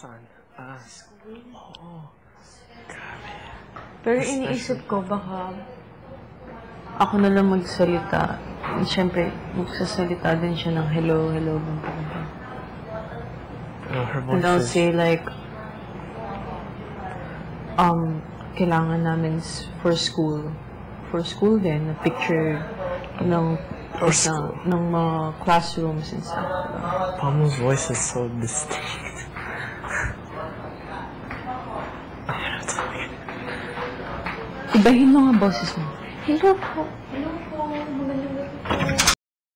Saan? Ah, oo. Grabe. Pero iniisip ko, baka ako na lang magsalita. Siyempre, magsasalita din siya ng hello, hello, ganito, ganito. Her And I'll is... say like, um, kailangan namin for school, for school din, na picture ng, For ng, ng mga classrooms and stuff. Pamu's voice is so distinct. Ibahin mo nga boses mo. Hello po. Hello po. Magandang